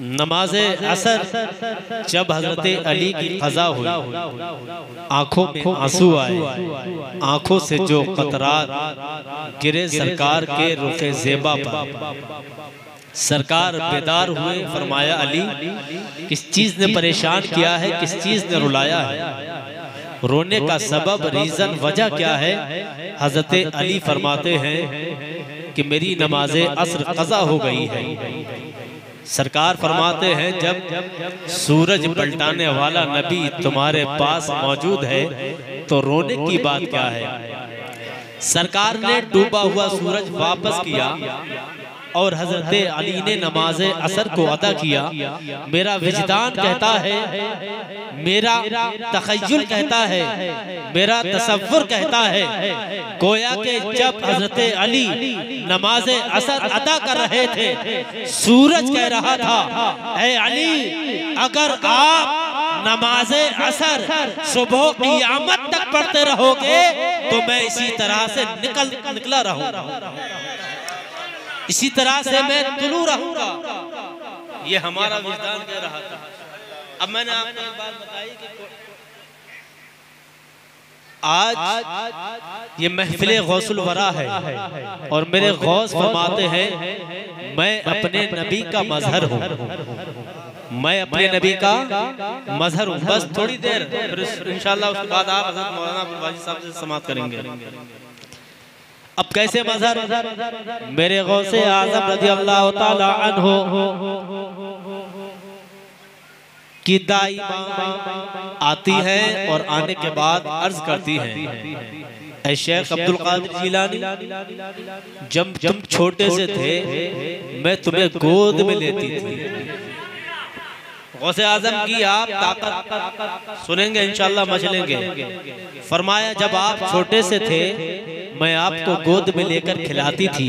नमाज़ असर जब हज़रत अली की खजा हुई आँखों में आँसू आए आँखों से जो कतरात गिरे सरकार के रुखे जेबा पर सरकार बेदार हुए फरमाया अली किस चीज़ ने परेशान किया है किस चीज़ ने रुलाया है? रोने का सबब रीजन वजह क्या है? हज़रत अली फरमाते हैं कि मेरी नमाज़ असर कजा हो। गई है। सरकार फरमाते हैं, जब सूरज पलटाने वाला नबी तुम्हारे पास मौजूद है तो रोने की बात क्या है? सरकार ने डूबा हुआ सूरज वापस किया और हज़रत अली ने नमाज़ असर को अदा किया। मेरा विजदान कहता है मेरा तखयल कहता है मेरा तस्वुर कहता है। गोया के जब हज़रत अली नमाज़ असर अदा कर रहे थे सूरज कह रहा था ए अली अगर आप नमाज़ असर सुबह की आमद तक पढ़ते रहोगे तो मैं इसी तरह से निकल निकला रहूँगा इसी तरह से मैं तुलू रहूँगा। ये हमारा विजदान कह रहा था। अब मैंने आपको एक बात बताई कि आज ये महफिल गौसल वरा है। और मेरे गौस फरमाते हैं मैं अपने नबी का मजहर हूँ। मैं अपने नबी का मजहर हूँ। बस थोड़ी देर इंशाल्लाह उसके बाद आप हज़रत मौलाना साहब से समाप्त करेंगे। अब कैसे मजहर मेरे गौसे आज़म रज़ी अल्लाह अन्हो की दाई आती है और आने के बाद अर्ज़ करती है। शेख अब्दुल कादिर जिलानी, जब जब छोटे से थे, मैं तुम्हें गोद में लेती थी। गौसे आज़म की आप ताकत सुनेंगे, इंशाल्लाह मचलेंगे फरमाया, जब आप छोटे से थे, मैं आपको गोद में लेकर खिलाती थी,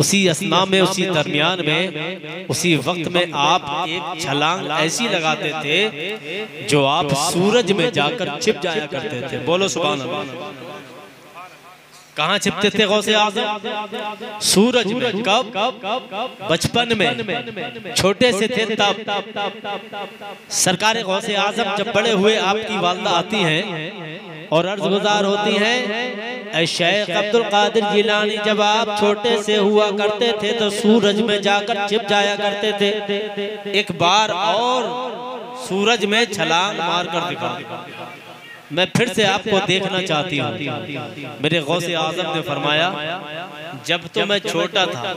उसी असना में, उसी दरमियान में, उसी वक्त में आप एक छलांग ऐसी लगाते थे, जो आप सूरज में जाकर छिप जाया करते थे। बोलो सुबह कहाँ छिपते थे गौसे आज़म? सूरज में। कब? बचपन में। छोटे से थे तब। सरकार गौसे आज़म जब बड़े हुए आपकी वालदा आती हैं और अर्ज़ गुजार होती हैं शेख अब्दुल कादिर जिलानी जब आप छोटे से हुआ करते थे तो सूरज में जाकर छिप जाया करते थे। एक बार और सूरज में छलांग मार कर दिखा। मैं फिर से आपको देखना चाहती हूँ। मेरे गौसे आज़म ने फरमाया जब तो मैं छोटा था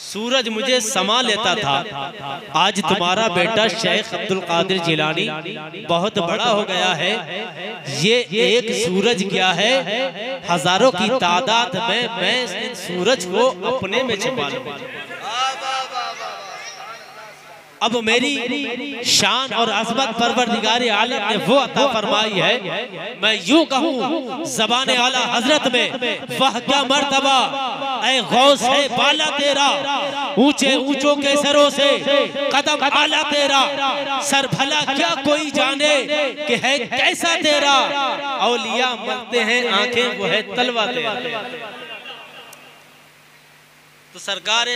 सूरज मुझे समा लेता था। आज तुम्हारा बेटा शेख अब्दुल कादिर जिलानी बहुत बड़ा हो गया है ये एक सूरज क्या है? हज़ारों की तादाद में मैं सूरज को अपने में छिपा लूँगा अब मेरी शान और अजमत परवरदिगार आलम ने वो अता फरमाई है मैं यूँ कहूँ जबान आला हज़रत में वह क्या मर्तबा ऐ गौस है बाला तेरा ऊँचे ऊंचों के सरों से कदम आला तेरा सर भला क्या कोई जाने कि है कैसा तेरा? औलिया मरते हैं आँखें वो है तलवा तेरा। तो सरकार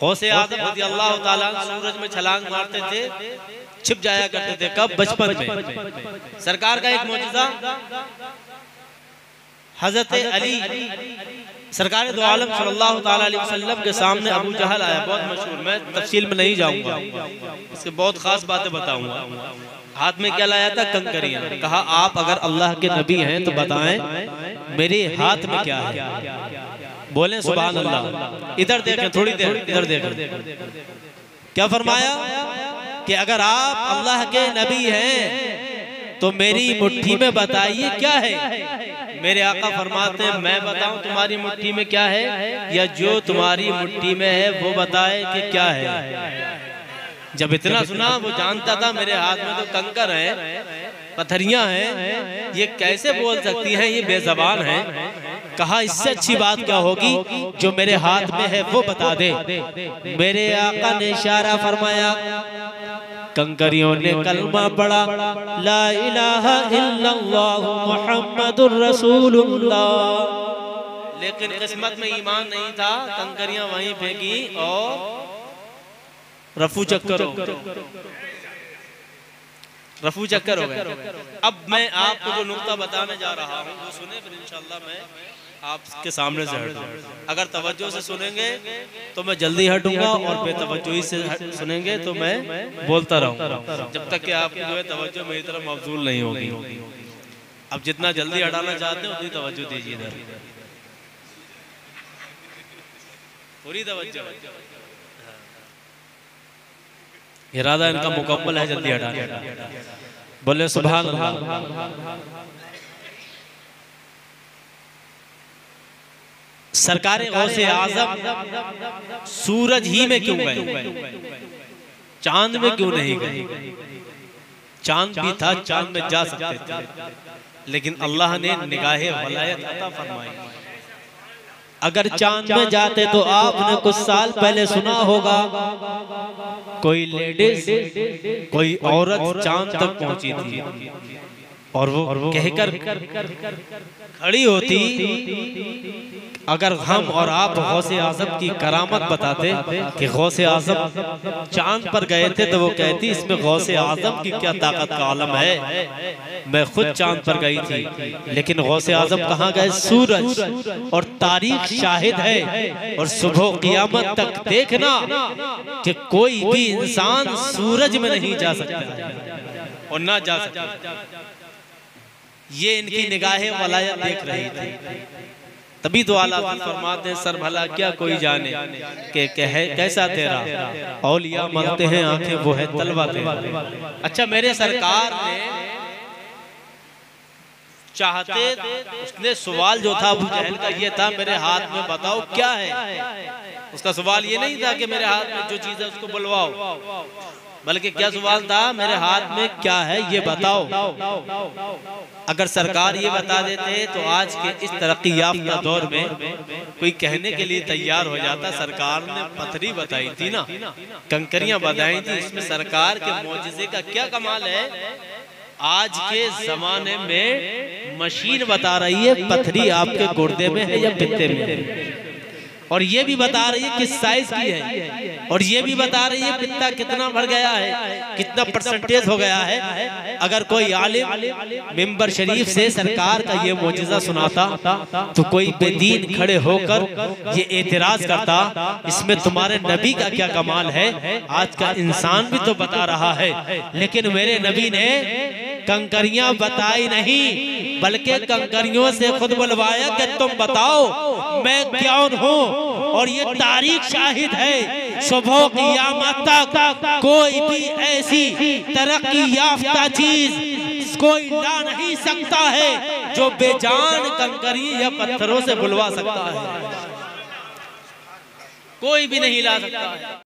गौसे आदम अल्लाह ताला सूरज में छलांग मारते थे छिप जाया करते थे कब बचपन में? सरकार का एक मौजूदा हज़रत अली। सरकार दो आलम सल्लल्लाहु अलैहि वसल्लम के सामने अबू जहल आया बहुत मशहूर। मैं तफसील में नहीं जाऊँगा। इसके बहुत खास बातें बताऊँगा। हाथ में क्या लाया था? कंकरियाँ। कहा आप अगर अल्लाह के नबी हैं तो बताएँ मेरे हाथ में क्या है? बोले सुबह अल्लाह इधर देखें थोड़ी देर इधर देखें। क्या फरमाया? कि अगर आप अल्लाह के नबी हैं तो मेरी मुट्ठी में बताइए क्या है? मेरे आका फरमाते हैं मैं बताऊँ तुम्हारी मुट्ठी में क्या है? या जो तुम्हारी मुट्ठी में है वो बताए कि क्या है? जब इतना सुना वो जानता था मेरे हाथ में तो कंकर है पथरियाँ हैं ये कैसे बोल सकती हैं? ये बेजबान है। कहा इससे अच्छी बात क्या होगी? जो मेरे हाथ में है वो बता दे। मेरे आका ने इशारा फरमाया कंकरियों ने कलमा पढ़ा ला इलाहा इल्लल्लाह मुहम्मदुर रसूलुल्लाह। लेकिन किस्मत में ईमान नहीं था कंकरियाँ वहीं फेंकी और रफू चक्कर हो रफू चक्कर हो गया अब मैं आपको जो नुक्ता बताने जा रहा हूँ वो सुने फिर इंशाल्लाह मैं आपके सामने से हटूँगा अगर तवज्जो से सुनेंगे तो मैं जल्दी हटूँगा और बेतवज्जोही से सुनेंगे तो मैं बोलता रहूँगा। जब तक कि आपकी जो है तवज्जो मेरी तरफ़ मफजूल नहीं होगी। अब जितना जल्दी हटाना चाहते हैं उतनी तवज्जो दीजिए इधर। पूरी तवज्जो। इरादा इनका मुकम्मल है जल्दी हटाने का। बोले सुबह सरकार गौसे आज़म, सूरज ही में क्यों गए? चाँद में क्यों नहीं गए? चाँद भी था, चाँद में जा सकते थे। लेकिन अल्लाह ने निगाहे वलायत अता फरमाई। अगर चाँद में जाते तो आपने कुछ साल पहले सुना होगा, कोई लेडीज़, कोई औरत चाँद तक पहुँची थी। और वो कहकर खड़ी होती अगर हम और आप गौसे आज़म की करामत बताते कि गौसे आज़म चाँद पर गए थे तो वो कहती इसमें गौसे आज़म की क्या ताकत का आलम है? मैं खुद चाँद पर गई थी लेकिन गौसे आज़म कहाँ गए? सूरज। और तारीख शाहिद है और सुबह कियामत तक देखना कि कोई भी इंसान सूरज में नहीं जा सकता। और ना जा सकता। ये इनकी निगाहें वलायत देख रही थी। तभी तो आला फरमाते हैं सर भला क्या कोई जाने के कहे कैसा तेरा? औलिया मरते हैं आँखें वो है तलवा तेरा अच्छा मेरे सरकार ने चाहते उसने सवाल जो था अबू जहल का ये था मेरे हाथ में बताओ क्या है? उसका सवाल ये नहीं था कि मेरे हाथ में जो चीज़ है उसको बुलवाओ। बल्कि क्या सवाल था मेरे हाथ में क्या है ये बताओ। अगर सरकार ये बता देते तो आज के इस तरक्की याफ्ता दौर में कोई कहने के लिए तैयार हो जाता सरकार ने पथरी बताई थी ना। कंकरियाँ बताई थी इसमें सरकार के मुआजे का क्या कमाल है? आज के जमाने में मशीन बता रही है पथरी आपके गुर्दे में है या पित्ते में है? और ये भी बता रही है किस साइज़ की है। और ये भी बता रही है पित्ता कितना बढ़ गया है कितना परसेंटेज हो गया है अगर कोई आलिम मेंबर शरीफ से सरकार का ये मोजा सुनाता तो कोई बेदीन खड़े होकर ये एतराज़ करता इसमें तुम्हारे नबी का क्या कमाल है? आज का इंसान भी तो बता रहा है। लेकिन मेरे नबी ने कंकरियाँ बताई नहीं। बल्कि कंकरियों से खुद बुलवाया कि तुम बताओ, मैं कौन हूँ? और ये तारीख शाहिद है। सुबह कियामत तक कोई भी ऐसी तरक्की याफ्ता चीज़ कोई ला नहीं सकता है, जो बेजान कंकरी या पत्थरों से बुलवा सकता है। कोई भी नहीं ला सकता।